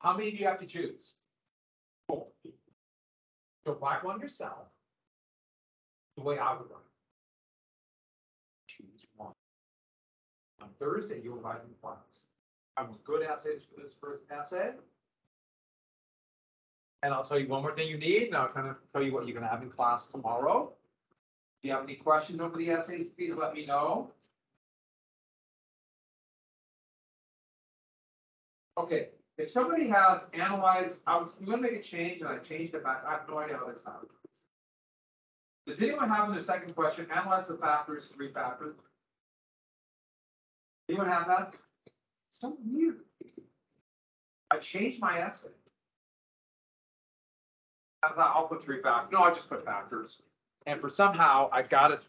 How many do you have to choose? Four. So write one yourself. The way I would write. Choose one. On Thursday, you'll write in class. I was good essays for this first essay. And I'll tell you one more thing you need, and I'll kind of tell you what you're gonna have in class tomorrow. If you have any questions over the essays, please let me know. Okay, if somebody has analyzed, I was gonna make a change and I changed it back, I have no idea how this happened. Does anyone have their second question, analyze the factors, three factors? Anyone have that? So weird. I changed my thought I'll put three factors, no, I just put factors. And for somehow I got it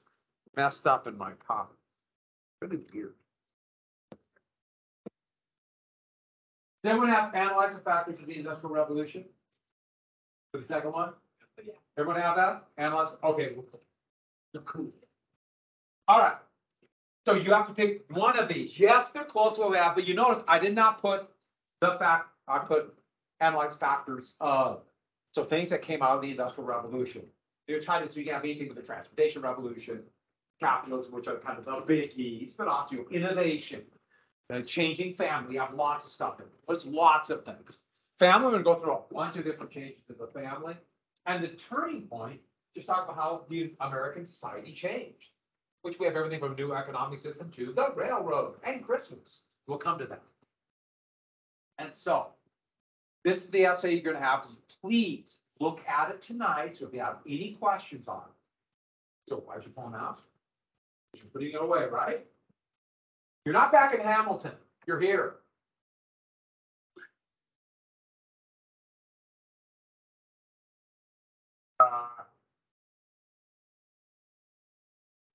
messed up in my copy. Really weird. Does anyone have analyze the factors of the industrial revolution? For the second one? Yeah. Everyone have that? Analyze, okay. Cool. All right. So you have to pick one of these. Yes, they're close to what we have, but you notice I did not put the fact, I put analyze factors of. So things that came out of the industrial revolution. You're trying to, so you can have anything with the transportation revolution, capitalism, which are kind of the biggies, but also innovation. The changing family, you have lots of stuff it. There's lots of things. Family, we're gonna go through a bunch of different changes to the family. And the turning point, just talk about how the American society changed. Which we have everything from new economic system to the railroad and Christmas. We'll come to that. And so, this is the essay you're gonna have. Please look at it tonight. So if you have any questions on it. So why's your phone out? You're putting it away, right? You're not back in Hamilton. You're here. Uh,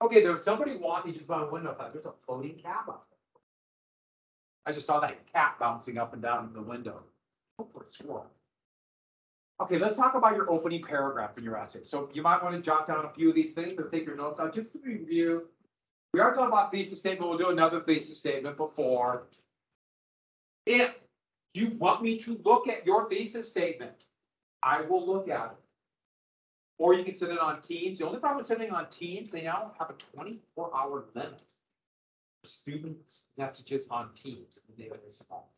Okay, there was somebody walking just by a window, there's a floating cat there. I just saw that cat bouncing up and down in the window. Hopefully it's squirrel. Okay, let's talk about your opening paragraph in your essay. So you might want to jot down a few of these things or take your notes out just to review. We are talking about thesis statement. We'll do another thesis statement before. If you want me to look at your thesis statement, I will look at it. Or you can send it on Teams. The only problem with sending on Teams, they now have a twenty-four hour limit. Students messages on Teams. and they this small.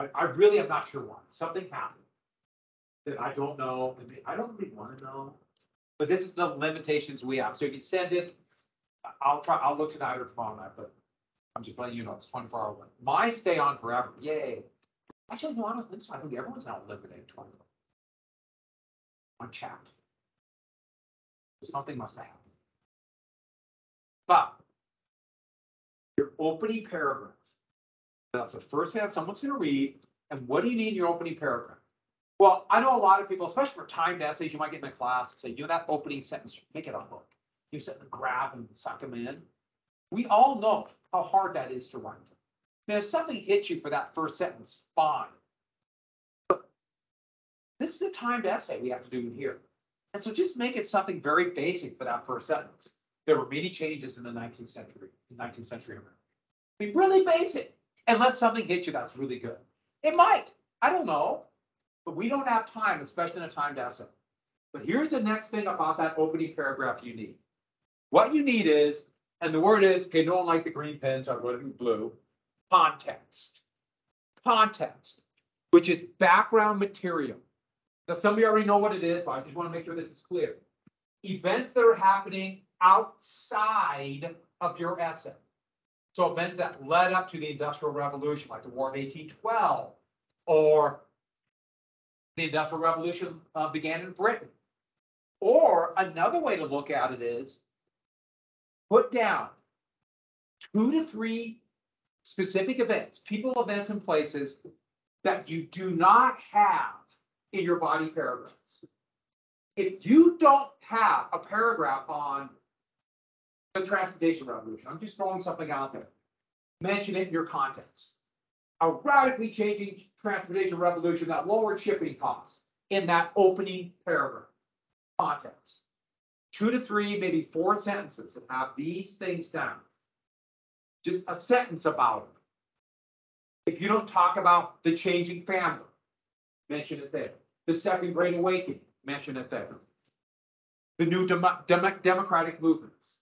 I, really am not sure why. Something happened. That I don't know. I don't really want to know. But this is the limitations we have. So if you send it, I'll try, I'll look tonight or tomorrow night, but I'm just letting you know, it's twenty-four hour limit. Mine stay on forever. Yay. Actually, no, I don't think so. I think everyone's now limited twenty. On chat. So Something must have happened. But. Your opening paragraph. That's the first thing that someone's gonna read, and what do you need in your opening paragraph? Well, I know a lot of people, especially for timed essays, you might get in a class, and say, do that opening sentence, make it a hook. You sit and grab and suck them in. We all know how hard that is to write. Now, if something hits you for that first sentence, fine. But This is a timed essay we have to do in here. And so just make it something very basic for that first sentence. There were many changes in the nineteenth century, nineteenth century America. Be really basic, unless something hits you that's really good. It might, I don't know. But we don't have time, especially in a timed essay. But here's the next thing about that opening paragraph you need. What you need is, and the word is, okay, no one liked the green pen, so I wrote it in blue context. Context, which is background material. Now, some of you already know what it is, but I just want to make sure this is clear. Events that are happening outside of your essay. So events that led up to the Industrial Revolution, like the War of eighteen twelve, or the Industrial Revolution uh, began in Britain. Or another way to look at it is put down two to three specific events, people, events, and places that you do not have in your body paragraphs. If you don't have a paragraph on the transportation revolution, I'm just throwing something out there. Mention it in your context. A radically changing transportation revolution that lowered shipping costs in that opening paragraph. Context. Two to three, maybe four sentences that have these things down just a sentence about it. If you don't talk about the changing family, mention it there. The second great awakening, mention it there. The new demo- demo- democratic movements,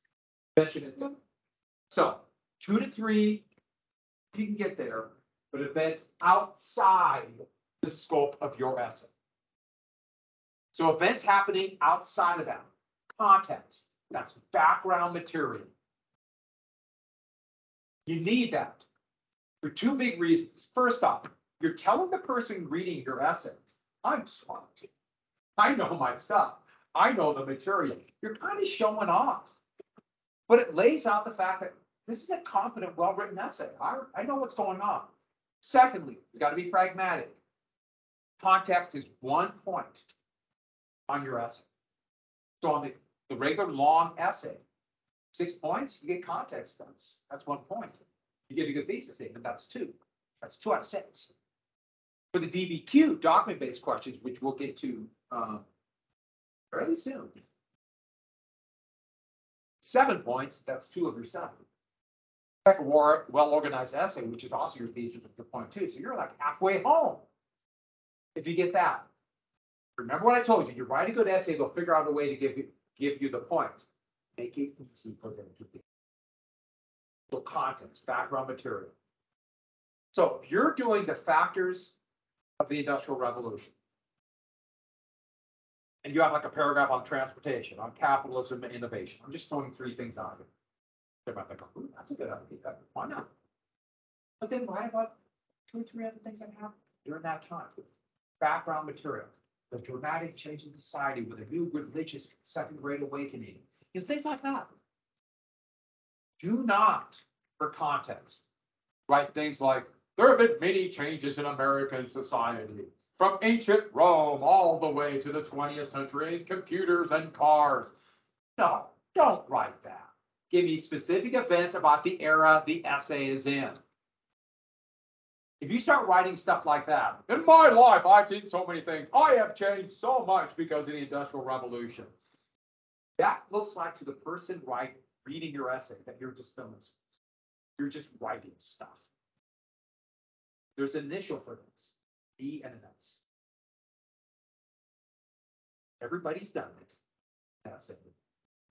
mention it there. So two to three, you can get there, but events outside the scope of your essay. So events happening outside of that, context, that's background material. You need that for two big reasons. First off, you're telling the person reading your essay, I'm smart. I know my stuff. I know the material. You're kind of showing off. But it lays out the fact that this is a competent, well-written essay. I, I know what's going on. Secondly, you gotta be pragmatic. Context is one point on your essay. So on the, the regular long essay, six points, you get context, that's, that's one point. You get a good thesis statement, that's two. That's two out of six. For the DBQ, document-based questions, which we'll get to, um, fairly soon. Seven points, that's two of your seven. Like a well-organized essay, which is also your thesis at the point too. so you're like halfway home. If you get that. Remember what I told you, you write a good essay, they'll figure out a way to give you, give you the points. Make it easy for them to be. So contents, background material. So if you're doing the factors of the industrial revolution. And you have like a paragraph on transportation, on capitalism and innovation. I'm just throwing three things out here. Like, "Ooh, that's a good idea. Why not? But then why about two or three other things that happened during that time? Background material, the dramatic change in society with a new religious second great awakening, you know, things like that. Do not, for context, write things like, there have been many changes in American society. From ancient Rome all the way to the twentieth century, computers and cars. No, don't write that. Give me specific events about the era the essay is in. If you start writing stuff like that, in my life, I've seen so many things. I have changed so much because of the Industrial Revolution. That looks like to the person right, reading your essay, that you're just filming. You're just writing stuff. There's an initial for this, E and an S. Everybody's done it. That's it.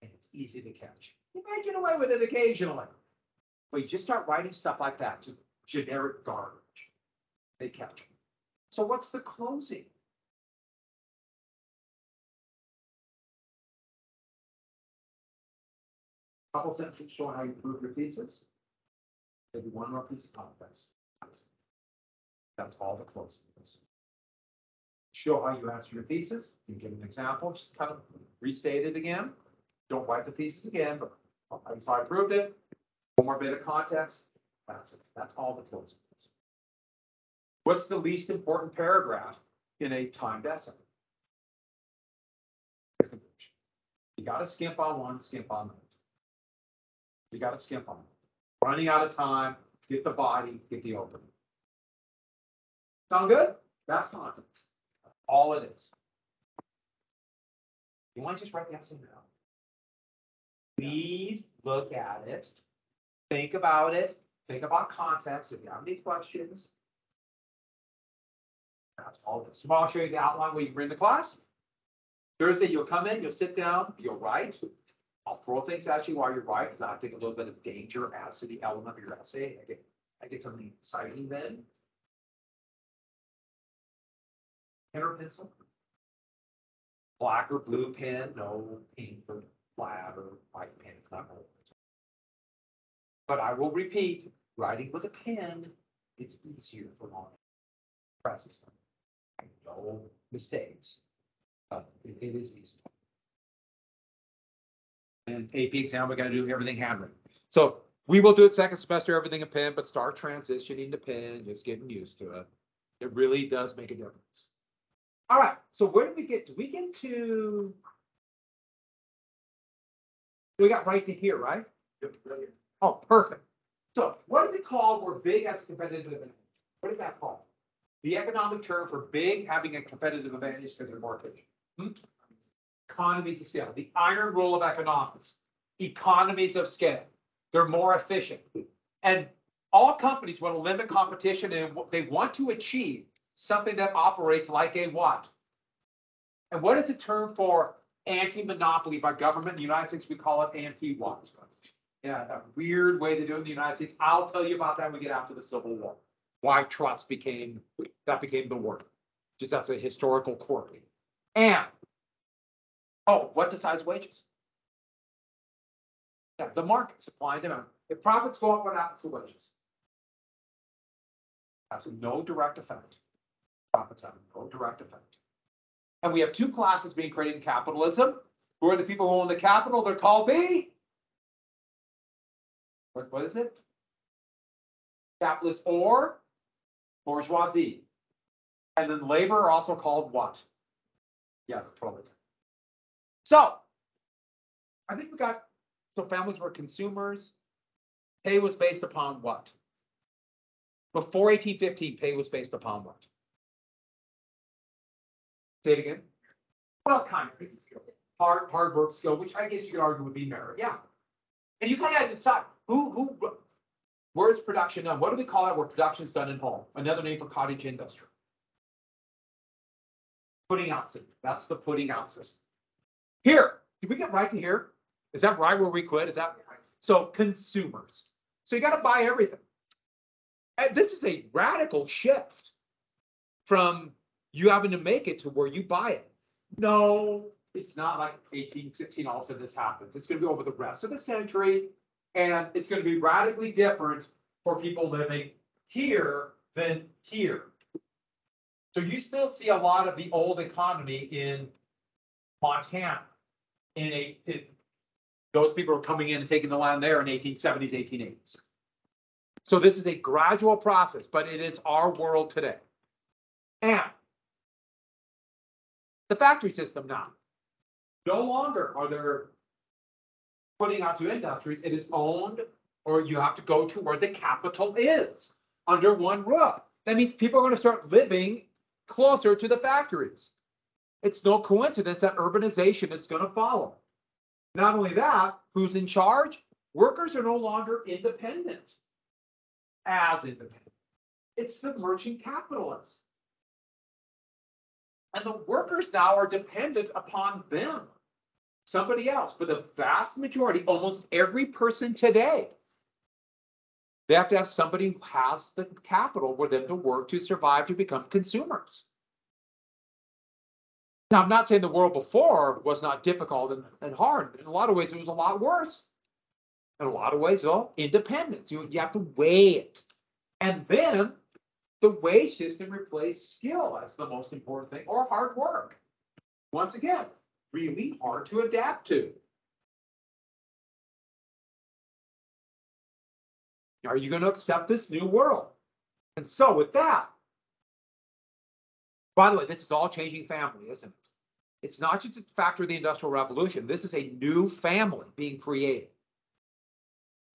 And it's easy to catch. You might get away with it occasionally. But you just start writing stuff like that, just generic garbage. They catch it. So what's the closing? Couple sentences showing how you prove your thesis. Maybe one more piece of context. That's all the closing is. Show how you answer your thesis, you give an example, just kind of restate it again. Don't write the thesis again, but I saw I proved it. One more bit of context, that's it, that's all the closing. What's the least important paragraph in a timed essay? The conclusion. You gotta skimp on one, skimp on that. You gotta skimp on it. Running out of time, get the body, get the opening. Sound good? That's context. All it is. You want to just write the essay now? Please look at it. Think about it. Think about context. If you have any questions. That's all it is. Tomorrow I'll show you the outline when you bring the class. Thursday, you'll come in, you'll sit down, you'll write. I'll throw things at you while you write, because I think a little bit of danger adds to the element of your essay. I get, I get something exciting then. Pen or pencil? Black or blue pen, no pink or pen, it's not. relevant. But I will repeat, writing with a pen, it's easier for long. Presses. No mistakes. But it is easy. And AP exam, we're gonna do everything handwritten. So we will do it second semester, everything in pen, but start transitioning to pen, just getting used to it. It really does make a difference. All right, so where did we get? Did we get to? We got right to here, right? Oh, perfect. So what is it called where big has a competitive advantage? What is that called? The economic term for big having a competitive advantage to their market. Hmm? Economies of scale, the iron rule of economics. Economies of scale. They're more efficient. And all companies want to limit competition and they want to achieve something that operates like a what? And what is the term for anti-monopoly by government? In the United States, we call it anti-what? Yeah, a weird way to do it in the United States. I'll tell you about that when we get after the Civil War. Why trust became, that became the word. Just that's a historical quirk. And, oh, what decides wages? Yeah, the market, supply and demand. If profits go up, what happens to wages? Has no direct effect. Profits have no direct effect. And we have two classes being created in capitalism. Who are the people who own the capital? They're called the. What, what is it? Capitalist or bourgeoisie. And then labor are also called what? Yeah, proletariat. So. I think we got, so families were consumers. Pay was based upon what? Before eighteen fifteen, pay was based upon what? Say it again. Well, kind of, it's a skill. Hard, hard work skill, which I guess you could argue would be merit, yeah. And you kind of decide, who, who, where's production done? What do we call it where production's done in home? Another name for cottage industry. Putting out system, that's the putting out system. Here, did we get right to here? Is that right where we quit? Is that, so consumers. So you gotta buy everything. And this is a radical shift from you having to make it to where you buy it. No, it's not like eighteen sixteen, all of a sudden this happens. It's gonna be over the rest of the century. And it's gonna be radically different for people living here than here. So you still see a lot of the old economy in Montana. In a, those people are coming in and taking the land there in eighteen seventies, eighteen eighties. So this is a gradual process, but it is our world today. And the factory system now. No longer are there putting out to industries, it is owned or you have to go to where the capital is under one roof. That means people are going to start living closer to the factories. It's no coincidence that urbanization is going to follow. Not only that, who's in charge? Workers are no longer independent. As independent. It's the merchant capitalists. And the workers now are dependent upon them. Somebody else, for the vast majority, almost every person today. They have to have somebody who has the capital for them to work to survive to become consumers. Now, I'm not saying the world before was not difficult and, and hard. In a lot of ways, it was a lot worse. In a lot of ways, though, independence. You, you have to weigh it. And then the wage system replaced skill as the most important thing, or hard work. Once again, really hard to adapt to. Are you going to accept this new world? And so with that, by the way, this is all changing family, isn't it? It's not just a factor of the Industrial Revolution. This is a new family being created.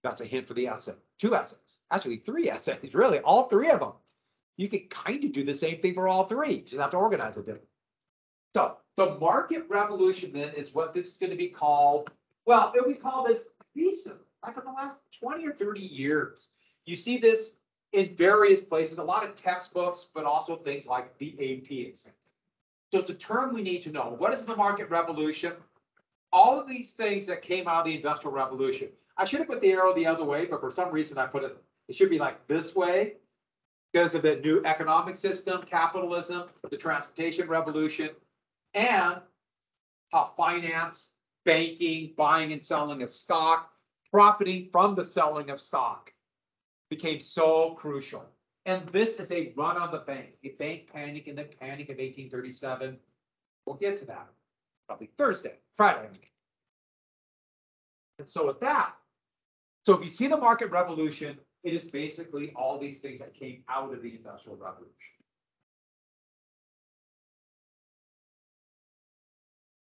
That's a hint for the essay. Two essays, actually three essays, really, all three of them. You could kind of do the same thing for all three. You just have to organize it different. So the market revolution then is what this is going to be called. Well, it we call this recent, like in the last 20 or 30 years. You see this in various places, a lot of textbooks, but also things like the AP exam. So it's a term we need to know. What is the market revolution? All of these things that came out of the industrial revolution. I should have put the arrow the other way, but for some reason I put it, it should be like this way because of the new economic system, capitalism, the transportation revolution, and how finance, banking, buying and selling of stock, profiting from the selling of stock became so crucial. And this is a run on the bank, a bank panic in the panic of 1837. We'll get to that probably Thursday, Friday. And so with that, so if you see the market revolution, it is basically all these things that came out of the industrial revolution.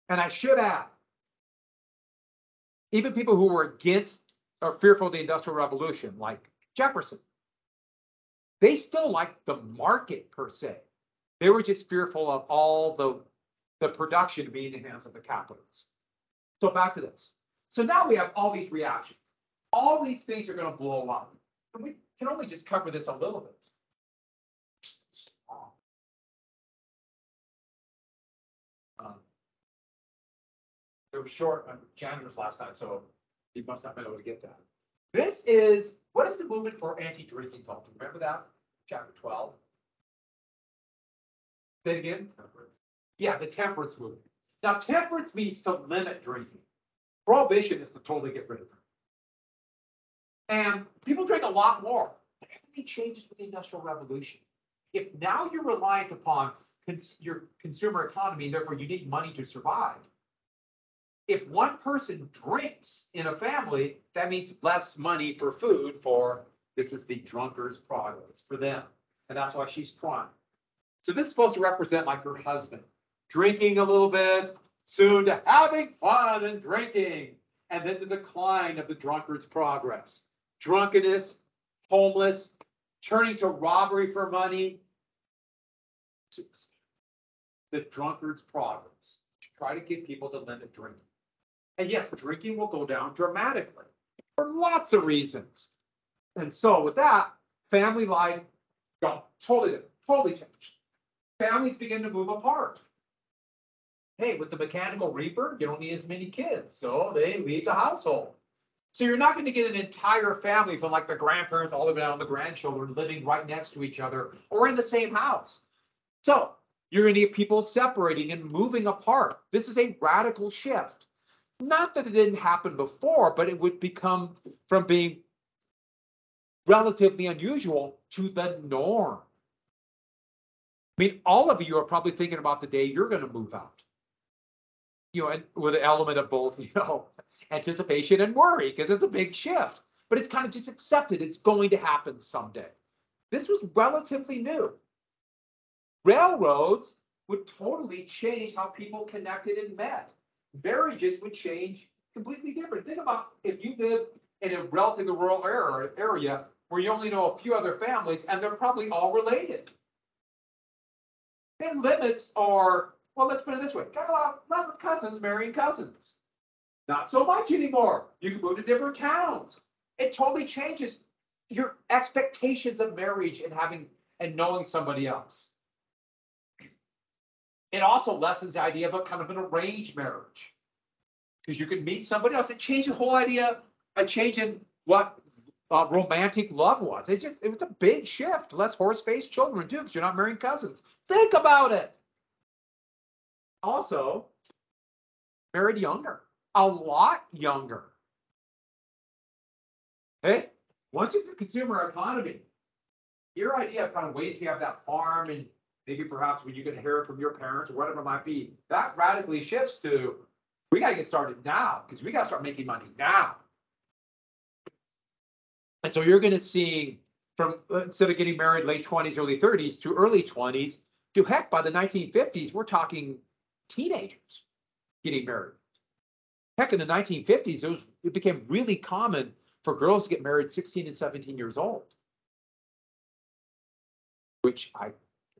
And I should add, even people who were against or fearful of the industrial revolution, like Jefferson, they still liked the market per se. They were just fearful of all the, the production being in the hands of the capitalists. So back to this. So now we have all these reactions. All these things are going to blow up. We can only just cover this a little bit. Um, It was short on janitors last night, so you must not been able to get that. This is, what is the movement for anti-drinking you Remember that? Chapter twelve? Say it again? Yeah, the temperance movement. Now temperance means to limit drinking. Prohibition is to totally get rid of it. And people drink a lot more. But Everything changes with the industrial revolution. If now you're reliant upon cons- your consumer economy, and therefore you need money to survive. If one person drinks in a family, that means less money for food for, this is the drunkard's progress for them. And that's why she's crying. So this is supposed to represent like her husband, drinking a little bit, soon to having fun and drinking. And then the decline of the drunkard's progress. Drunkenness, homeless, turning to robbery for money. The drunkard's progress, to try to get people to limit drinking. And yes, drinking will go down dramatically for lots of reasons. And so with that, family life, gone, totally, different, totally changed. Families begin to move apart. Hey, with the mechanical reaper, you don't need as many kids, so they leave the household. So you're not going to get an entire family from like the grandparents all the way down to the grandchildren living right next to each other or in the same house. So you're going to get people separating and moving apart. This is a radical shift. Not that it didn't happen before, but it would become from being relatively unusual to the norm. I mean, all of you are probably thinking about the day you're going to move out. You know, and with an element of both, you know, anticipation and worry, because it's a big shift. But it's kind of just accepted it's going to happen someday. This was relatively new. Railroads would totally change how people connected and met. Marriages would change completely different. Think about if you live in a relatively rural area, where you only know a few other families and they're probably all related. And limits are, well, let's put it this way, got a lot of cousins marrying cousins. Not so much anymore. You can move to different towns. It totally changes your expectations of marriage and having and knowing somebody else. It also lessens the idea of a kind of an arranged marriage. Because you can meet somebody else. It changed the whole idea, a change in what uh, romantic love was. It just, it was a big shift. Less horse-faced children too, because you're not marrying cousins. Think about it. Also, married younger, a lot younger. Hey, once it's a consumer economy, your idea of kind of waiting to have that farm and maybe perhaps when you can hear it from your parents or whatever it might be, that radically shifts to, we gotta get started now, because we gotta start making money now. And so you're gonna see from, uh, instead of getting married late twenties, early thirties to early twenties, to heck, by the nineteen fifties, we're talking teenagers getting married. Heck, in the nineteen fifties, it was, it became really common for girls to get married sixteen and seventeen years old. Which I,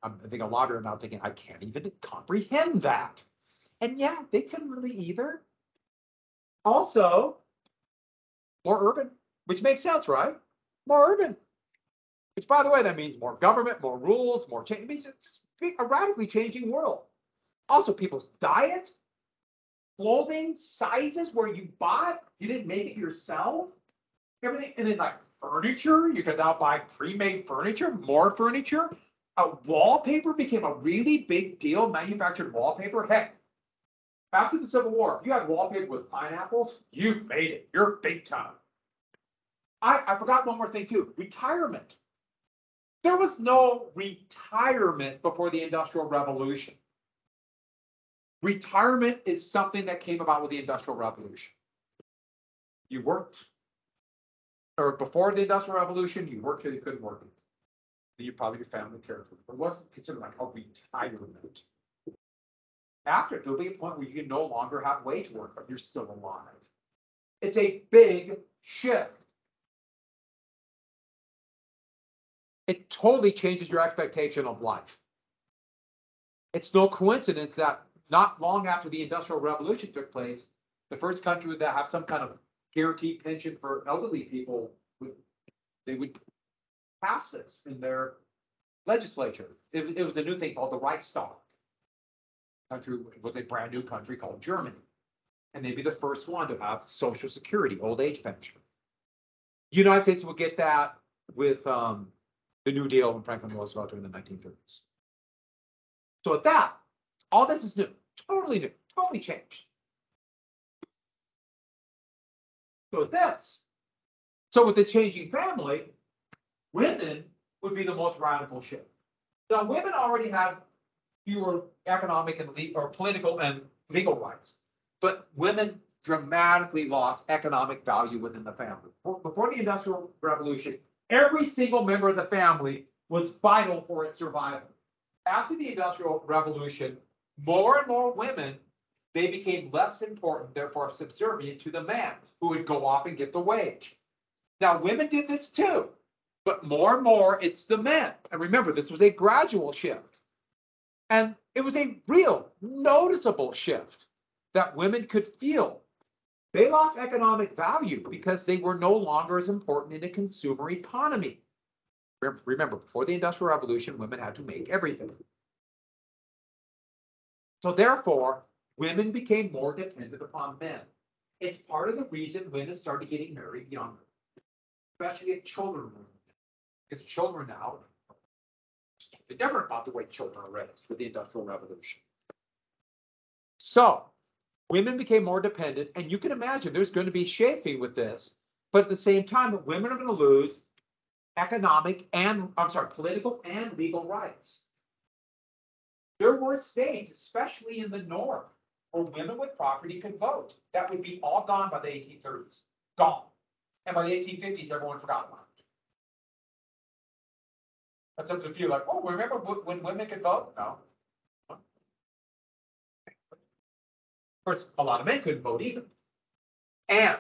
I'm- think a lot are now thinking, I can't even comprehend that. And yeah, they couldn't really either. Also, more urban, which makes sense, right? More urban. Which, by the way, that means more government, more rules, more change. It means it's a radically changing world. Also, people's diet, clothing, sizes where you bought, you didn't make it yourself. Everything, and then like furniture, you can now buy pre-made furniture, more furniture. Uh, wallpaper became a really big deal, manufactured wallpaper. Heck, after the Civil War, if you had wallpaper with pineapples, you've made it. You're big time. I, I forgot one more thing too, retirement. There was no retirement before the Industrial Revolution. Retirement is something that came about with the Industrial Revolution. You worked, or before the Industrial Revolution, you worked till you couldn't work. You probably your family cared for, you. it wasn't considered like a retirement. After, there'll be a point where you can no longer have wage work, but you're still alive. It's a big shift. It totally changes your expectation of life. It's no coincidence that not long after the Industrial Revolution took place, the first country that have some kind of guaranteed pension for elderly people would, they would pass this in their legislature. It, it was a new thing called the Reichstag. Country was a brand new country called Germany. And they'd be the first one to have social security, old age pension. United States will get that with, um, the New Deal when Franklin Roosevelt during the nineteen thirties. So at that, all this is new, totally new, totally changed. So this, so with the changing family, women would be the most radical shift. Now, women already have fewer economic and le- or political and legal rights. But women dramatically lost economic value within the family. Before the Industrial Revolution, every single member of the family was vital for its survival. After the Industrial Revolution, more and more women, they became less important, therefore subservient to the man who would go off and get the wage. Now, women did this too, but more and more it's the men. And remember, this was a gradual shift. And it was a real noticeable shift that women could feel. They lost economic value because they were no longer as important in a consumer economy. Remember, before the Industrial Revolution, women had to make everything. So therefore, women became more dependent upon men. It's part of the reason women started getting married younger, especially if children. Because children now are different about the way children are raised with the Industrial Revolution. So women became more dependent, and you can imagine there's going to be shaping with this, but at the same time, women are going to lose economic and, I'm sorry, political and legal rights. There were states, especially in the north, where women with property could vote. That would be all gone by the eighteen thirties, gone. And by the eighteen fifties, everyone forgot about it. That's up to a few, like, oh, remember when women could vote? No. Of course, a lot of men couldn't vote either. And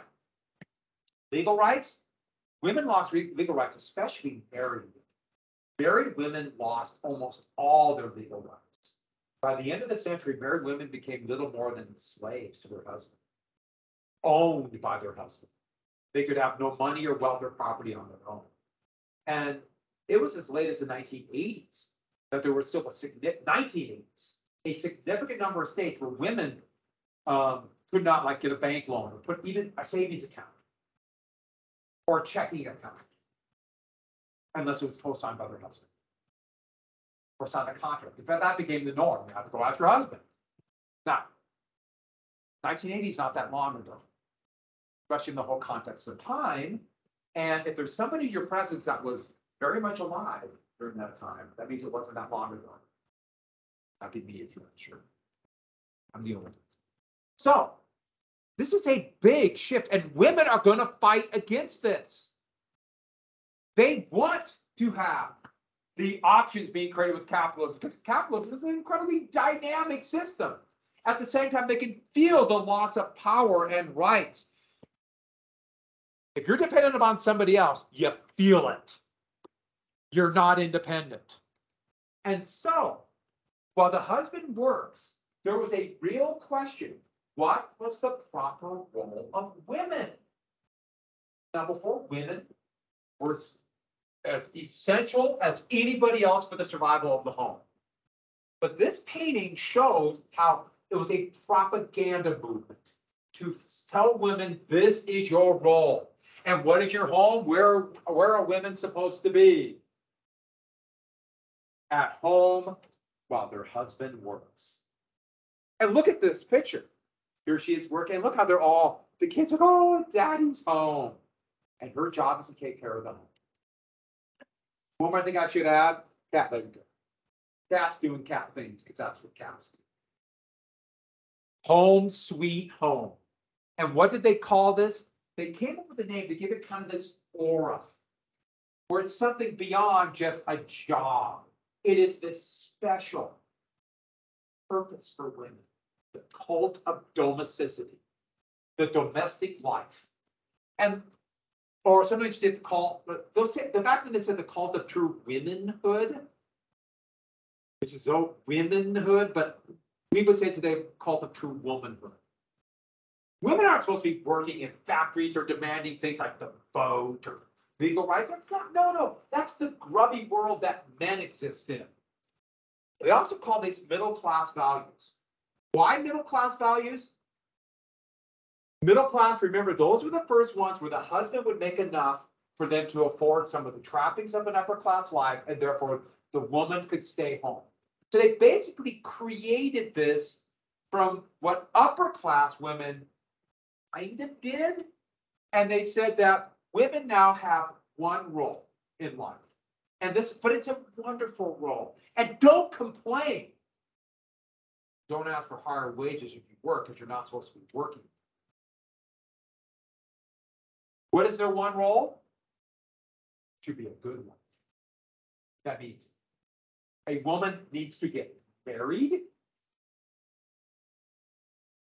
legal rights, women lost legal rights, especially married. women. Married women lost almost all their legal rights. By the end of the century, married women became little more than slaves to their husband. Owned by their husband. They could have no money or wealth or property on their own. And it was as late as the nineteen eighties that there was still a significant, nineteen eighties, a significant number of states where women um, could not like get a bank loan or put even a savings account or a checking account unless it was co-signed by their husband or signed a contract. In fact, that became the norm. You have to go after your husband. Now, nineteen eighty is not that long ago, especially in the whole context of time. And if there's somebody in your presence that was very much alive during that time, that means it wasn't that long ago. That'd be me if you're not sure. I'm the only one. So, this is a big shift and women are gonna fight against this. They want to have the options being created with capitalism, because capitalism is an incredibly dynamic system. At the same time, they can feel the loss of power and rights. If you're dependent upon somebody else, you feel it. You're not independent. And so, while the husband works, there was a real question. What was the proper role of women? Now, before women were as essential as anybody else for the survival of the home. But this painting shows how it was a propaganda movement to tell women this is your role. And what is your home? Where, where are women supposed to be? At home while their husband works. And look at this picture. Here she is working. Look how they're all, the kids are, oh, daddy's home. And her job is to take care of them. One more thing I should add, cat lady. Cats doing cat things, because that's what cats do. Home sweet home. And what did they call this? They came up with a name to give it kind of this aura. Where it's something beyond just a job. It is this special purpose for women. The cult of domesticity. The domestic life. And or sometimes they call, but they'll say, the fact that they said the cult of true womenhood. Which is so womenhood, but we would say today cult of true womanhood. Women aren't supposed to be working in factories or demanding things like the vote or legal rights. That's not, no, no, that's the grubby world that men exist in. They also call these middle class values. Why middle class values? Middle class, remember, those were the first ones where the husband would make enough for them to afford some of the trappings of an upper class life, and therefore the woman could stay home. So they basically created this from what upper class women kind of did. And they said that women now have one role in life. And this, but it's a wonderful role. And don't complain. Don't ask for higher wages if you work because you're not supposed to be working. What is their one role? To be a good wife. That means a woman needs to get married,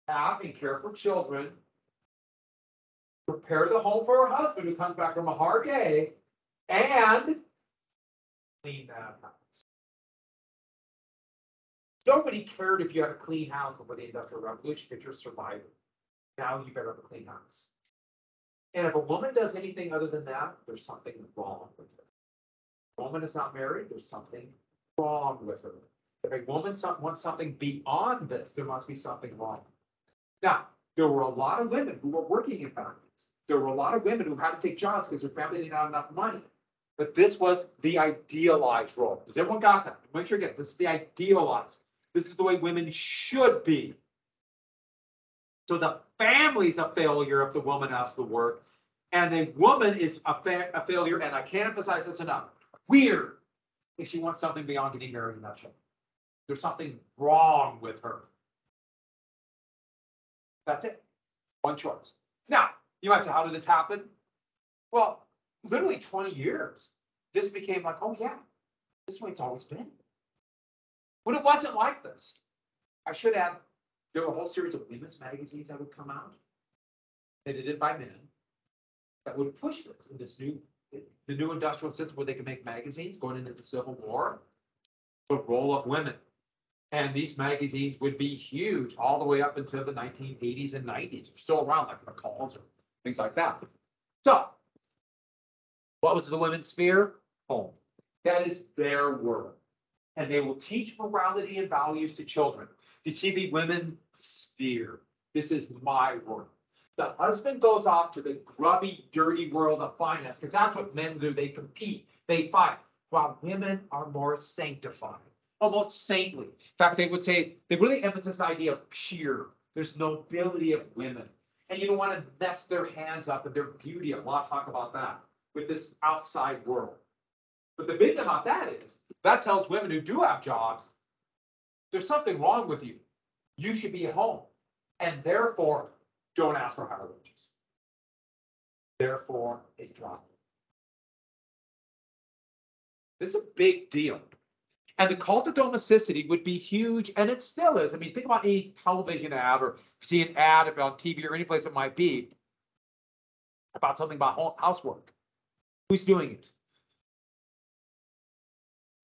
have and care for children, prepare the home for her husband who comes back from a hard day, and clean that house. Nobody cared if you had a clean house before the industrial revolution because you're a survivor. Now you better have a clean house. And if a woman does anything other than that, there's something wrong with her. If A woman is not married, there's something wrong with her. If a woman wants something beyond this, there must be something wrong. Now, there were a lot of women who were working in factories. There were a lot of women who had to take jobs because their family didn't have enough money. But this was the idealized role. Does everyone got that? Make sure get, this is the idealized. This is the way women should be. So the family's a failure if the woman has to work. And the woman is a fa- a failure, and I can't emphasize this enough, weird. If she wants something beyond getting married and show. There's something wrong with her. That's it. One choice. Now, you might say, how did this happen? Well, literally twenty years. This became like, oh yeah, this way it's always been. But it wasn't like this. I should add, there were a whole series of women's magazines that would come out. Edited by men. That would push this in this new, the new industrial system where they could make magazines going into the Civil War. The role of women. And these magazines would be huge all the way up until the nineteen eighties and nineties, still around like McCall's or things like that. So. What was the women's sphere? Home. That is their world. And they will teach morality and values to children. You see the women's sphere. This is my world. The husband goes off to the grubby, dirty world of finance, because that's what men do. They compete, they fight, while women are more sanctified, almost saintly. In fact, they would say, they really emphasize this idea of pure. There's nobility of women. And you don't want to mess their hands up and their beauty. A lot to talk about that with this outside world. But the big thing about that is, that tells women who do have jobs, there's something wrong with you. You should be at home. And therefore, don't ask for higher wages. Therefore, a drop. This is a big deal. And the cult of domesticity would be huge, and it still is. I mean, think about any television ad or see an ad on TV or any place it might be about something about housework. Who's doing it?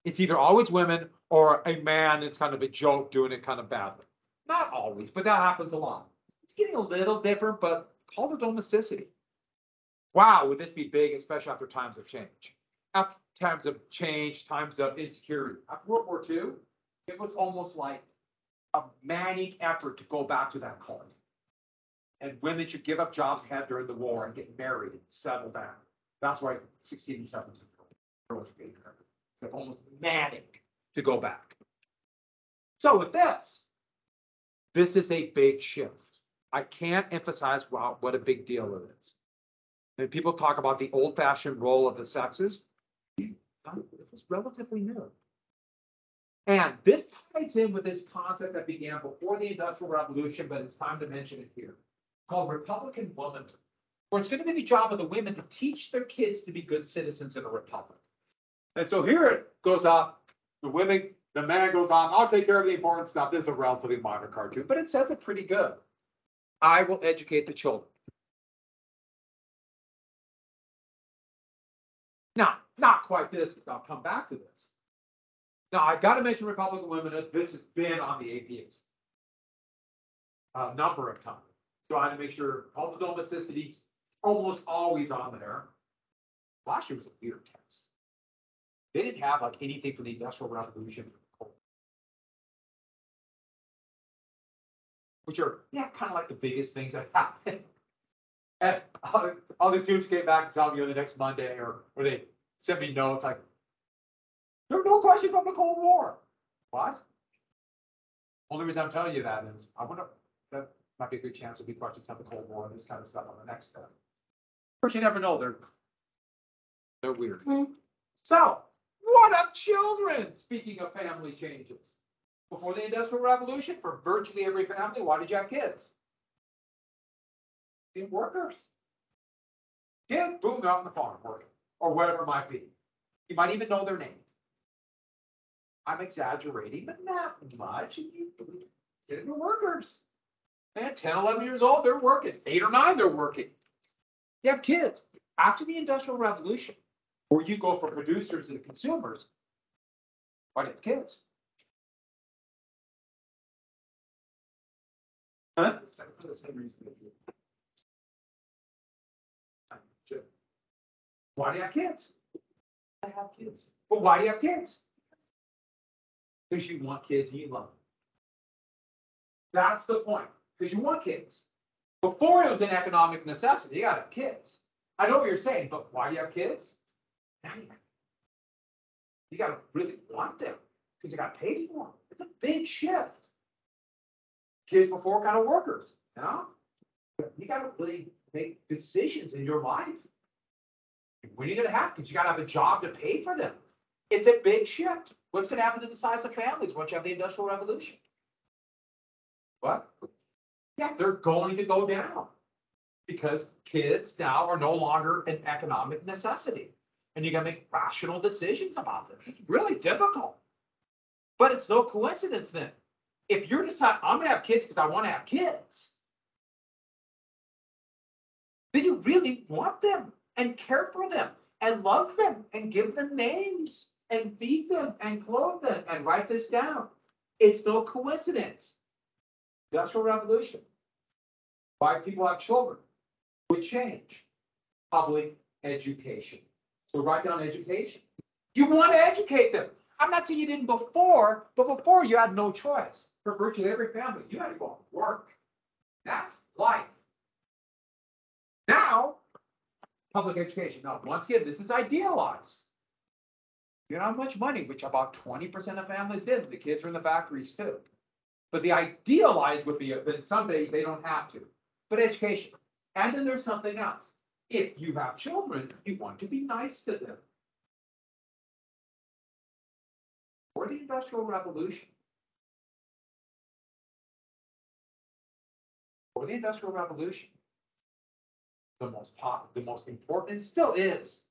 It's either always women or a man. It's kind of a joke doing it kind of badly. Not always, but that happens a lot. It's getting a little different, but call it domesticity. Wow, would this be big, especially after times of change? After times of change, times of insecurity. After World War II, it was almost like a manic effort to go back to that cult. And women should give up jobs they had during the war and get married and settle down. That's why sixteen and seventeen. girls were getting married. They're almost manic to go back. So with this, this is a big shift. I can't emphasize wow, what a big deal it is. And people talk about the old fashioned role of the sexes. It was relatively new. And this ties in with this concept that began before the Industrial Revolution, but it's time to mention it here, called Republican womanhood. Where it's going to be the job of the women to teach their kids to be good citizens in a republic. And so here it goes up, the women, the man goes on, I'll take care of the important stuff. This is a relatively modern cartoon, but it says it pretty good. I will educate the children. Now, not quite this, because I'll come back to this. Now, I've gotta mention Republican women, this has been on the APs. A number of times. So I had to make sure all the domesticities almost always on there. last year was a weird test. They didn't have like anything for the industrial revolution. Which are, yeah, kind of like the biggest things that happened. And all, all the students came back and saw me on the next Monday or, or they sent me notes like, there are no questions from the Cold War. What? Only reason I'm telling you that is I wonder, that might be a good chance there'll be questions on the Cold War and this kind of stuff on the next step. Of course, you never know. They're, they're weird. Mm-hmm. So, what of children? Speaking of family changes. Before the Industrial Revolution, for virtually every family, why did you have kids? Being workers. Kids, boom, out on the farm working, or whatever it might be. You might even know their names. I'm exaggerating, but not much. Kids are workers. And 10, 11 years old, they're working. Eight or nine, they're working. You have kids. After the Industrial Revolution, where you go from producers to consumers, why do you have kids? Huh? For the same reason. Why do you have kids? I have kids. But why do you have kids? Because you want kids and you love them. That's the point, because you want kids. Before it was an economic necessity, you gotta have kids. I know what you're saying, but why do you have kids? Now you you gotta really want them, because you gotta pay for them. It's a big shift. Kids before kind of workers, you know? You gotta really make decisions in your life. When are you gonna have, kids? you gotta have a job to pay for them. It's a big shift. What's gonna happen to the size of families once you have the industrial revolution? What? Yeah, they're going to go down. Because kids now are no longer an economic necessity. And you gotta make rational decisions about this. It's really difficult. But it's no coincidence then. If you're deciding, I'm gonna have kids because I wanna have kids. Then you really want them and care for them and love them and give them names and feed them and clothe them and write this down. It's no coincidence. Industrial revolution. Why people have children would change. Public education. So write down education. You want to educate them. I'm not saying you didn't before, but before you had no choice. For virtually every family, you had to go out work. That's life. Now, public education. Now, once again, this is idealized. You don't have much money, which about twenty percent of families did. The kids are in the factories too. But the idealized would be that someday they don't have to. But education. And then there's something else. If you have children, you want to be nice to them. For the Industrial Revolution. For the Industrial Revolution. The most pop, the most important, and still is,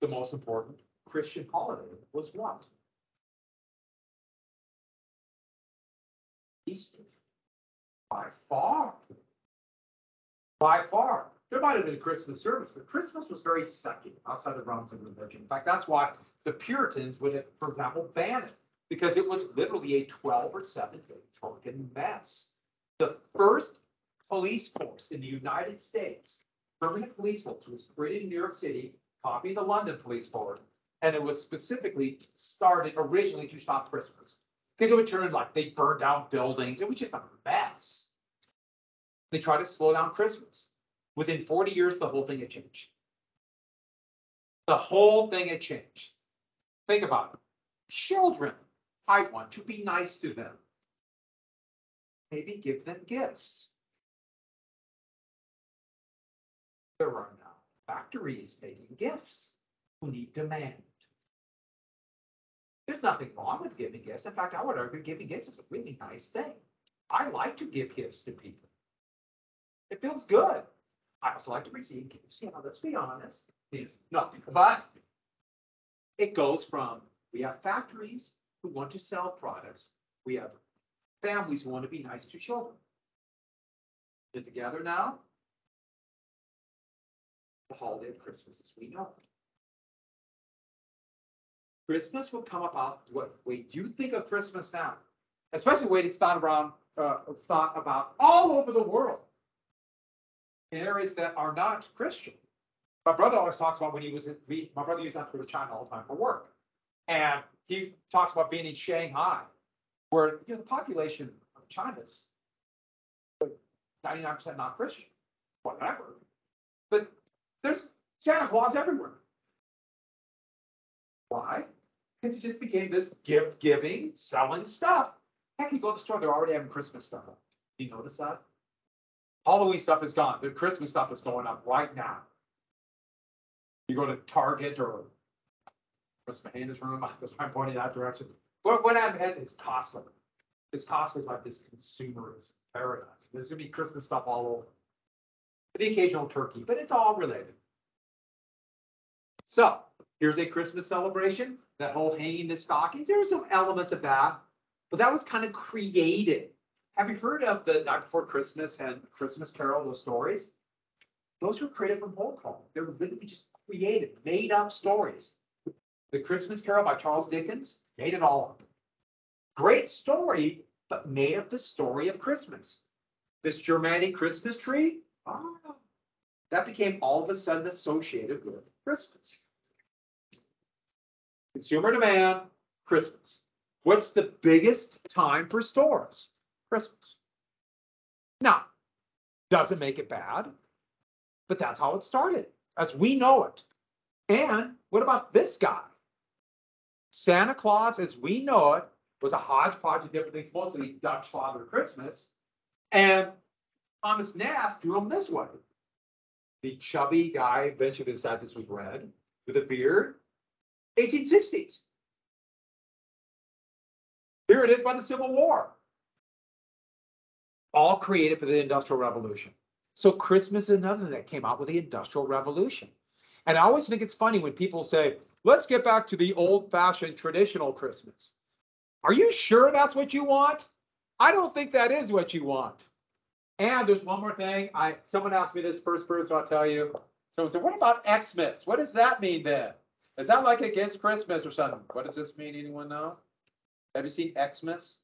the most important Christian holiday was what? Easter. By far. By far. There might have been a Christmas service, but Christmas was very secular outside the of religion. In fact, that's why the Puritans would, for example, ban it. Because it was literally a twelve or seven day token mess. The first police force in the United States, permanent police force, was created in New York City, copying the London police force. And it was specifically started originally to stop Christmas. Because it would turn like they burned down buildings. It was just a mess. They tried to slow down Christmas. Within forty years, the whole thing had changed. The whole thing had changed. Think about it. Children, I want to be nice to them. Maybe give them gifts. There are now factories making gifts who need demand. There's nothing wrong with giving gifts. In fact, I would argue giving gifts is a really nice thing. I like to give gifts to people. It feels good. I also like to receive gifts, you know, let's be honest. No, but it goes from, we have factories who want to sell products. We have families who want to be nice to children. Get together now. The holiday of Christmas as we know it. Christmas will come about, what, way you think of Christmas now, especially the way it's thought around, uh, thought about all over the world. In areas that are not Christian. My brother always talks about when he was in, we, my brother used to have to go to China all the time for work. And he talks about being in Shanghai, where, you know, the population of China's ninety-nine percent not Christian, whatever. But there's Santa Claus everywhere. Why? Because it just became this gift giving, selling stuff. Heck, you go to the store, they're already having Christmas stuff. up. You notice that? Halloween stuff is gone. The Christmas stuff is going up right now. You go to Target or what's my hand is room, that's I'm pointing that direction. What, what I'm heading is Costco. This Costco is like this consumerist paradise. There's gonna be Christmas stuff all over. The occasional turkey, but it's all related. So here's a Christmas celebration, that whole hanging the stockings, there were some elements of that, but that was kind of created. Have you heard of the Night Before Christmas and Christmas Carol, those stories? Those were created from whole cloth. They were literally just created, made up stories. The Christmas Carol by Charles Dickens made it all up. Great story, but made up the story of Christmas. This Germanic Christmas tree, ah, that became all of a sudden associated with Christmas. Consumer demand, Christmas. What's the biggest time for stores? Christmas. Now, doesn't make it bad, but that's how it started, as we know it. And what about this guy? Santa Claus, as we know it, was a hodgepodge of different things, mostly Dutch Father Christmas. And Thomas Nast drew him this way. The chubby guy, eventually decided this was red, with a beard, eighteen sixties. Here it is by the Civil War. All created for the Industrial Revolution. So Christmas is another that came out with the Industrial Revolution. And I always think it's funny when people say, let's get back to the old fashioned traditional Christmas. Are you sure that's what you want? I don't think that is what you want. And there's one more thing. I someone asked me this first person, I'll tell you. Someone said, what about Xmas? What does that mean then? Is that like against Christmas or something? What does this mean? Anyone know? Have you seen Xmas?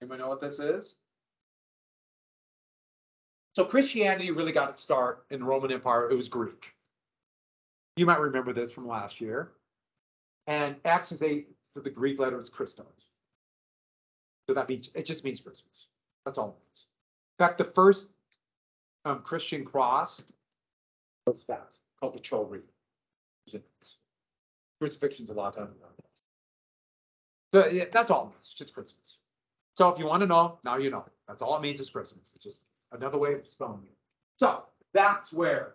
Anyone know what this is? So Christianity really got its start in the Roman Empire. It was Greek. You might remember this from last year. And X is a, for the Greek letter is Christos. So that means, it just means Christmas. That's all it means. In fact, the first um, Christian cross was that, called the Chol Crucifixion's a lot of time. So yeah, that's all it means, just Christmas. So if you want to know, now you know. That's all it means is Christmas. It's just another way of spelling it. So that's where.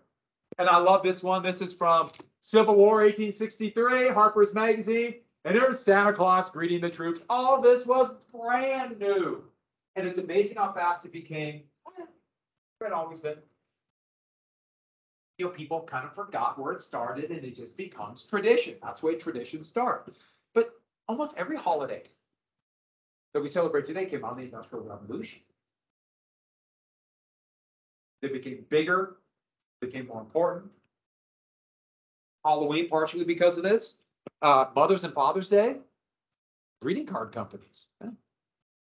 And I love this one. This is from Civil War 1863, Harper's Magazine. And there's Santa Claus greeting the troops. All this was brand new. And it's amazing how fast it became. It always been. You know, people kind of forgot where it started and it just becomes tradition. That's way traditions start. But almost every holiday that we celebrate today came out of the Industrial Revolution. They became bigger, became more important. Halloween partially because of this. Uh, Mother's and Father's Day, greeting card companies. Yeah.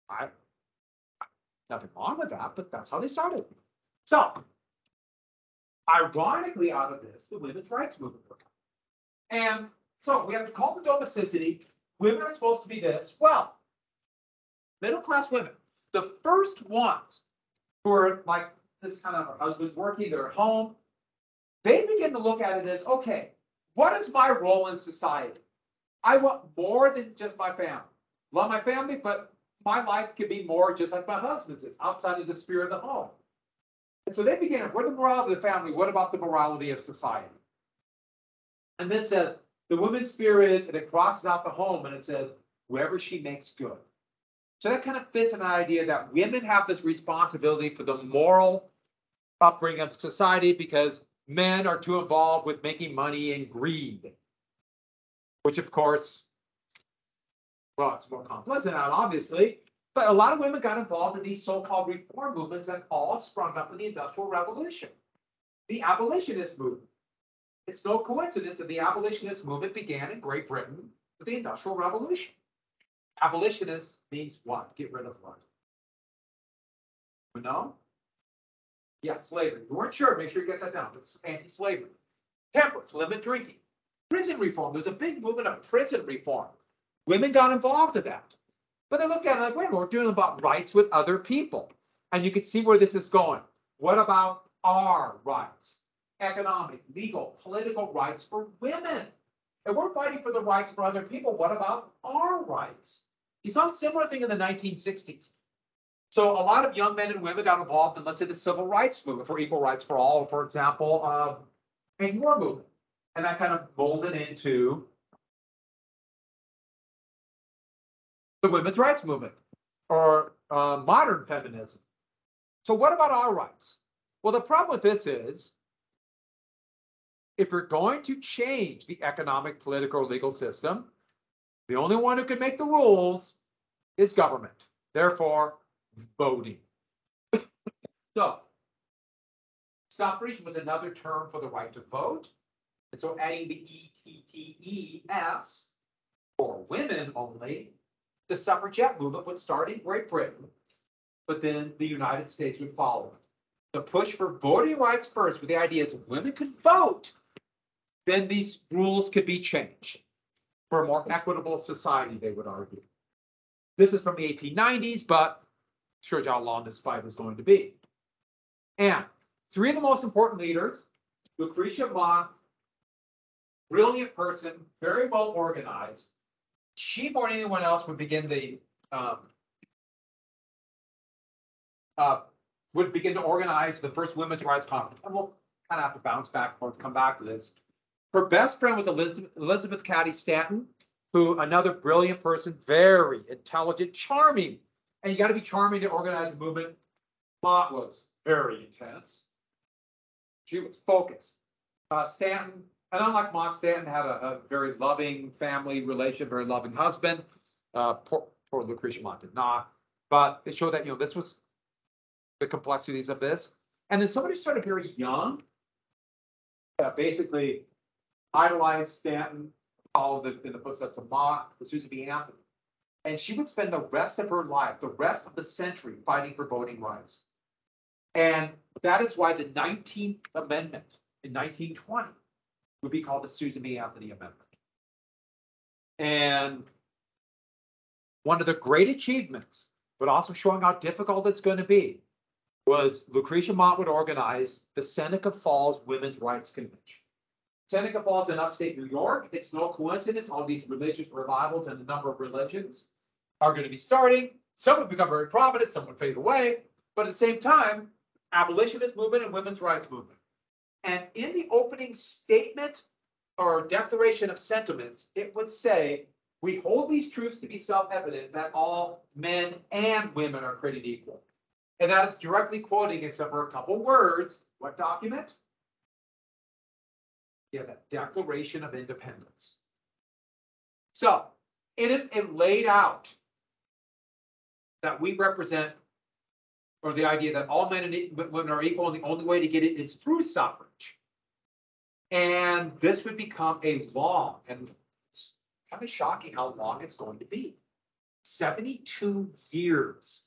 I, nothing wrong with that, but that's how they started. So, ironically, out of this, the women's rights movement. And so we have to call the domesticity. Women are supposed to be this. Well, middle class women, the first ones who are like this kind of her husband's working, they're at home. They begin to look at it as okay, what is my role in society? I want more than just my family. Love my family, but my life can be more just like my husband's It's outside of the sphere of the home. And so they begin, what the morality of the family? What about the morality of society? And this says the woman's sphere is, and it crosses out the home and it says, wherever she makes good. So that kind of fits an idea that women have this responsibility for the moral upbringing of society because men are too involved with making money and greed. Which of course, well, it's more complex than that, obviously, but a lot of women got involved in these so-called reform movements that all sprung up in the Industrial Revolution. The abolitionist movement. It's no coincidence that the abolitionist movement began in Great Britain with the Industrial Revolution. Abolitionist means what? Get rid of what? Know? Yeah, slavery. If you weren't sure, make sure you get that down. It's anti-slavery. Temperance, limit drinking. Prison reform, there's a big movement of prison reform. Women got involved in that. But they looked at it like, wait, we're doing about rights with other people. And you can see where this is going. What about our rights? Economic, legal, political rights for women. If we're fighting for the rights for other people, what about our rights? You saw a similar thing in the nineteen sixties. So a lot of young men and women got involved in, let's say, the civil rights movement for equal rights for all, for example, um, anti-war movement. And that kind of molded into the women's rights movement or uh, modern feminism. So what about our rights? Well, the problem with this is if you're going to change the economic, political, or legal system, the only one who can make the rules is government. Therefore, voting. so, suffrage was another term for the right to vote. And so adding the E T T E S for women only, the suffragette movement would start in Great Britain, but then the United States would follow. The push for voting rights first with the idea that women could vote, then these rules could be changed for a more equitable society, they would argue. This is from the eighteen nineties, but you how long this fight is going to be. And three of the most important leaders, Lucretia Mott, brilliant person, very well organized. She more than anyone else would begin the um, uh, would begin to organize the first women's rights conference. And we'll kind of have to bounce back or come back to this. Her best friend was Elizabeth, Elizabeth Cady Stanton, who another brilliant person, very intelligent, charming. And you got to be charming to organize a movement. Mott was very intense. She was focused. Uh, Stanton, and unlike Mott, Stanton had a, a very loving family relation, very loving husband. Uh, poor, poor Lucretia Mott did not, but it showed that, you know, this was the complexities of this. And then somebody started very young. Uh, basically idolized Stanton, followed in- in the footsteps of Mott, the Susan B. Anthony. And she would spend the rest of her life, the rest of the century fighting for voting rights. And that is why the nineteenth amendment in nineteen twenty would be called the Susan B. Anthony Amendment. And one of the great achievements, but also showing how difficult it's going to be, was Lucretia Mott would organize the Seneca Falls Women's Rights Convention. Seneca Falls in upstate New York, it's no coincidence, all these religious revivals and a number of religions are going to be starting. Some would become very prominent, some would fade away, but at the same time, abolitionist movement and women's rights movement. And in the opening statement or declaration of sentiments, it would say, we hold these truths to be self-evident that all men and women are created equal. And that is directly quoting, except for a couple words, what document? Yeah, the Declaration of Independence. So, it, it laid out that we represent, or the idea that all men and women are equal, and the only way to get it is through suffrage. And this would become a law, and it's kind of shocking how long it's going to be. Seventy-two years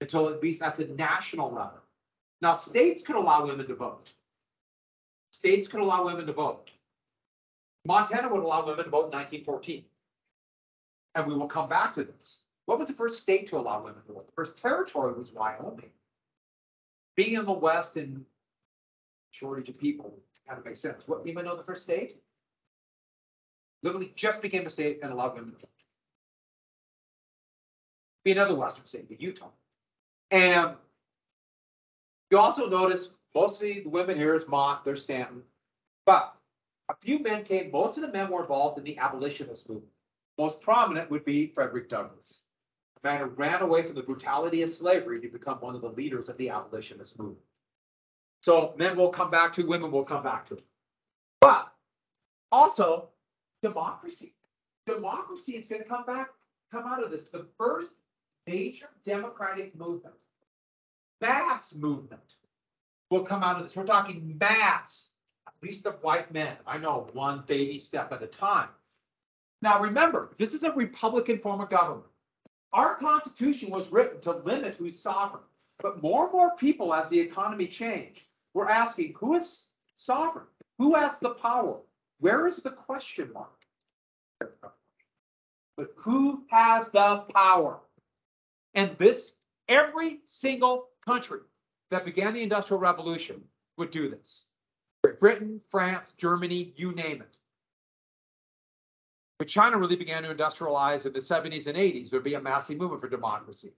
until at least at the national level. Now, states could allow women to vote. States could allow women to vote. Montana would allow women to vote in nineteen fourteen. And we will come back to this. What was the first state to allow women to vote? The first territory was Wyoming. Being in the West and shortage of people kind of makes sense. What, do you know the first state? Literally just became a state and allowed women to vote. Be another Western state, Utah. And you also notice most of the women here is Mott, they're Stanton. But a few men came, most of the men were involved in the abolitionist movement. Most prominent would be Frederick Douglass. A man who ran away from the brutality of slavery to become one of the leaders of the abolitionist movement. So men will come back to, women will come back to. But also democracy. Democracy is gonna come back, come out of this. The first major democratic movement, mass movement will come out of this. We're talking mass, at least of white men. I know, one baby step at a time. Now, remember, this is a Republican form of government. Our constitution was written to limit who's sovereign. But more and more people, as the economy changed, were asking, who is sovereign? who has the power? Where is the question mark? But who has the power? And this, every single country that began the Industrial Revolution would do this. Britain, France, Germany, you name it. But China really began to industrialize in the seventies and eighties. There'd be a massive movement for democracy.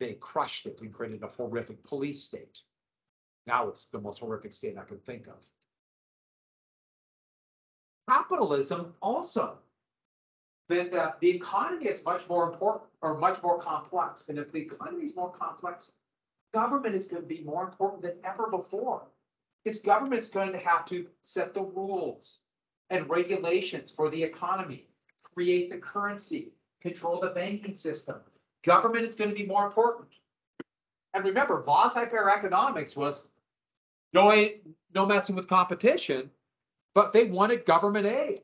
They crushed it and created a horrific police state. Now it's the most horrific state I can think of. Capitalism also meant that the economy is much more important or much more complex. And if the economy is more complex, government is going to be more important than ever before. Because government's going to have to set the rules and regulations for the economy, create the currency, control the banking system. Government is going to be more important. And remember, laissez-faire economics was no, no messing with competition, but they wanted government aid.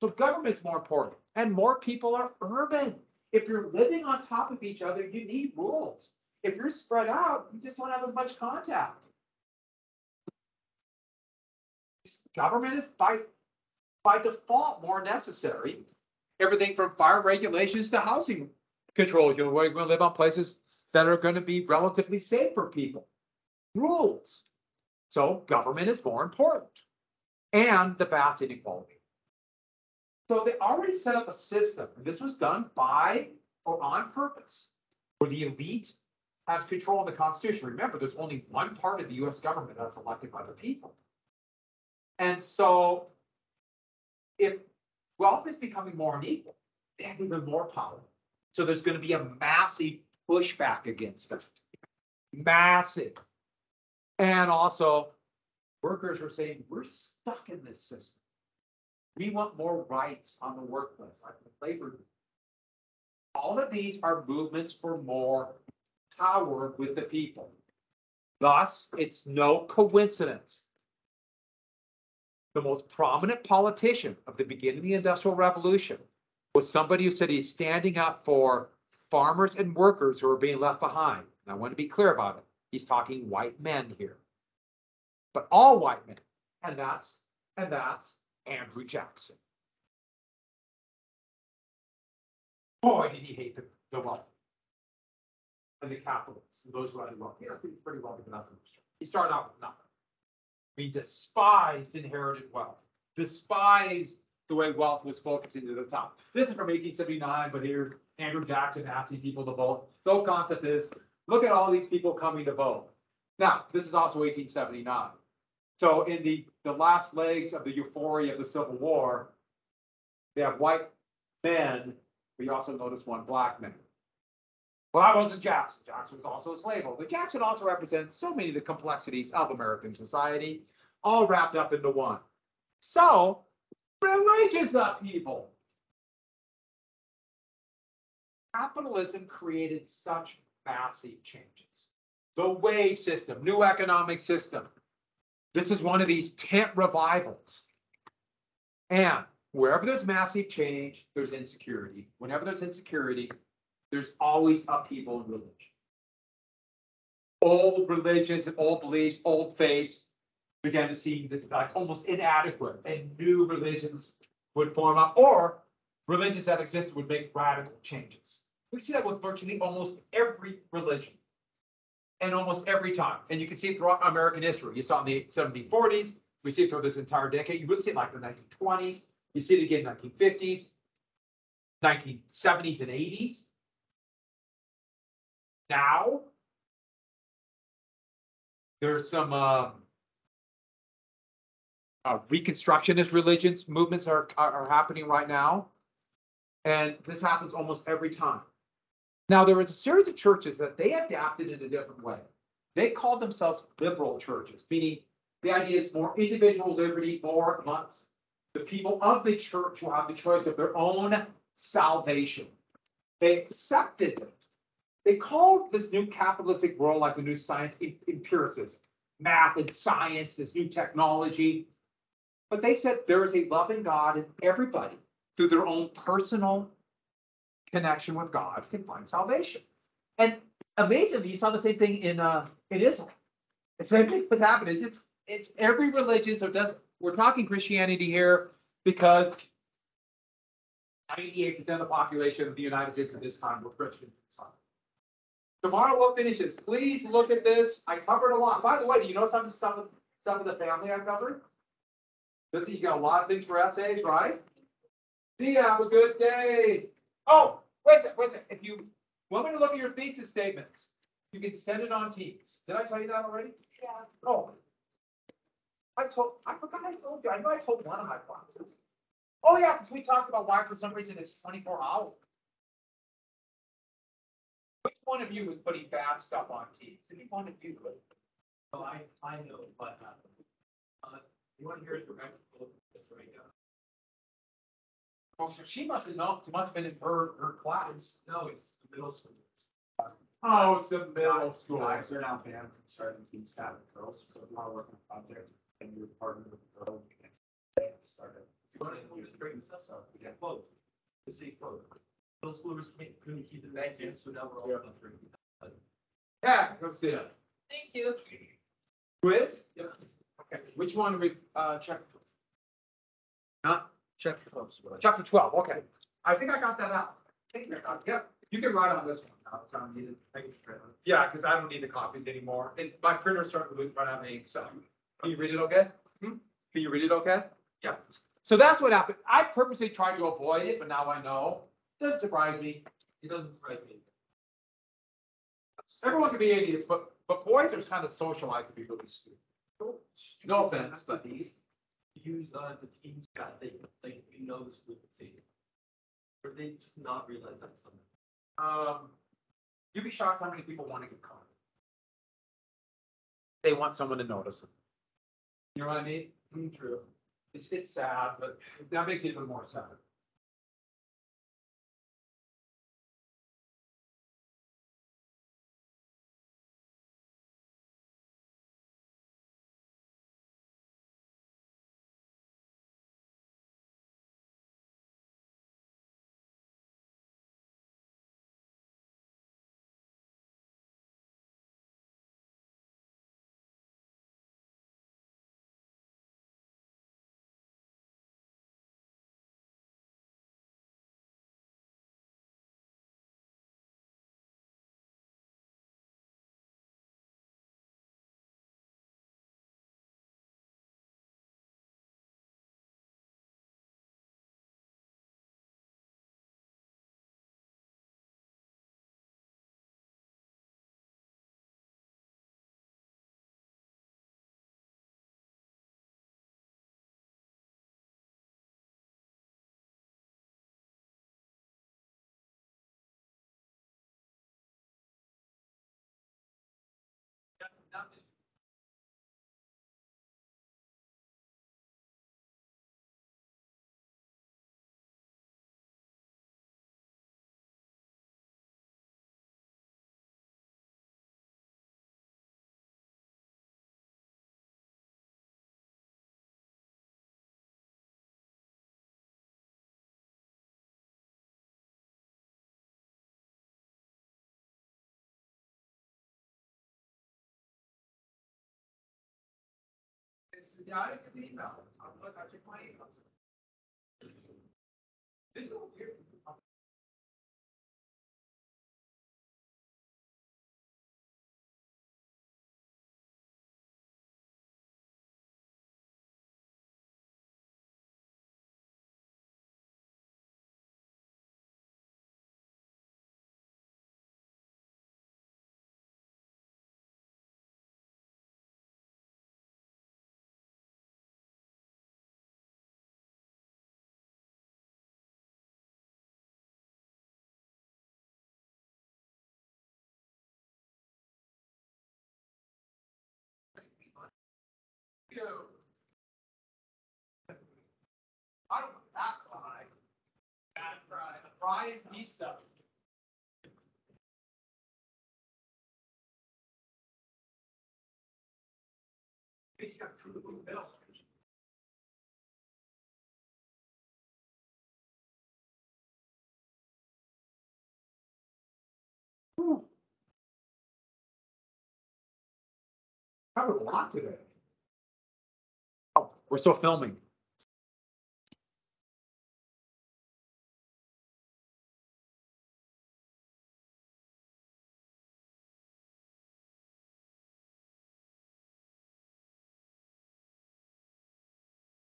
So government's more important and more people are urban. If you're living on top of each other, you need rules. If you're spread out, you just don't have as much contact. Government is by, by default more necessary. Everything from fire regulations to housing control, you know, we're gonna live on places that are gonna be relatively safe for people. Rules. So government is more important. And the vast inequality. So they already set up a system, this was done by or on purpose, where the elite have control of the Constitution. Remember, there's only one part of the US government that's elected by the people. And so if wealth is becoming more unequal, they have even more power. So there's going to be a massive pushback against it. Massive. And also, workers are saying, we're stuck in this system. We want more rights on the workplace, like the labor. All of these are movements for more power with the people. Thus, it's no coincidence the most prominent politician of the beginning of the Industrial Revolution was somebody who said he's standing up for farmers and workers who are being left behind. And I want to be clear about it. He's talking white men here. But all white men. And that's, and that's Andrew Jackson. Boy, did he hate the, the wealthy. And the capitalists, and those who had wealth. He was pretty wealthy, but nothing. He started out with nothing. We despised inherited wealth, despised the way wealth was focusing to the top. This is from eighteen seventy-nine, but here's Andrew Jackson asking people to vote. The whole concept is, look at all these people coming to vote. Now, this is also eighteen seventy-nine. So in the, the last legs of the euphoria of the Civil War, they have white men, but you also notice one black man. Well, that wasn't Jackson. Jackson was also a slave owner. But Jackson also represents so many of the complexities of American society, all wrapped up into one. So, religious upheaval. Capitalism created such massive changes. The wage system, new economic system. This is one of these tent revivals. And wherever there's massive change, there's insecurity. Whenever there's insecurity, there's always upheaval in religion. Old religions and old beliefs, old faiths began to seem like almost inadequate and new religions would form up or religions that existed would make radical changes. We see that with virtually almost every religion and almost every time. And you can see it throughout American history. You saw in the 1740s. We see it through this entire decade. You really see it like the 1920s. You see it again in 1950s, 1970s and 80s. Now, there's some uh, uh, reconstructionist religions movements are, are are happening right now, and this happens almost every time. Now, there was a series of churches that they adapted in a different way. They called themselves liberal churches, meaning the idea is more individual liberty, more months. The people of the church will have the choice of their own salvation. They accepted. They called this new capitalistic world like the new science empiricism, math and science, this new technology. But they said there is a loving God and everybody through their own personal connection with God can find salvation. And amazingly, you saw the same thing in uh in Islam. The same thing was happening. It's it's every religion, so does, we're talking Christianity here because ninety-eight percent of the population of the United States at this time were Christians. Tomorrow we'll finish this. Please look at this. I covered a lot. By the way, do you know some of, some of, some of the family I covered? This, you got a lot of things for essays, right? See ya, have a good day. Oh, wait a sec, wait a sec. If you want me to look at your thesis statements, you can send it on Teams. Did I tell you that already? Yeah. Oh. I told, I forgot I told you. I know I told one of my classes. Oh, yeah, because we talked about why for some reason it's twenty-four hours. One of you was putting bad stuff on Teams? Any one of you? Oh, I, I know, but, uh, uh, you want to hear it directly? That's right, yeah. Oh, so she must have known, it must have been in her, her class. No, it's the middle school. Oh, it's the middle school. Guys are now banned from starting teams to have girls, so if you want to work on a project and you're partner with a girl, you can start it. If you want to, just bring this up, we got both. To see both. Middle schoolers can't, couldn't keep it back in, so now we're all. country. Yeah, let's see it. Thank you. Quiz? Yep. Okay, which one do we, uh, check? Not check for close. Chapter twelve, okay. I think I got that out. I think I got it. Yeah, you can write on this one. So I needed, I can straight. Yeah, because I don't need the copies anymore. And my printer's starting to run out of ink, so. Can you read it okay? Hmm? Can you read it okay? Yeah. So that's what happened. I purposely tried to avoid it, but now I know. Doesn't surprise me. It doesn't surprise me. Everyone can be idiots, but, but boys are kind of socialized to be really stupid. No offense, but. Use, uh, the team chat. they, like, we know this frequency. Or they just not realize that something. Um, you'd be shocked how many people want to get caught. They want someone to notice them. You know what I mean? Mm, True. It's, it's sad, but that makes it even more sad. Nothing. It's, I didn't get the email. I'm I don't want that fry. Bad fry, fry and pizza. He's got two little today. We're still filming.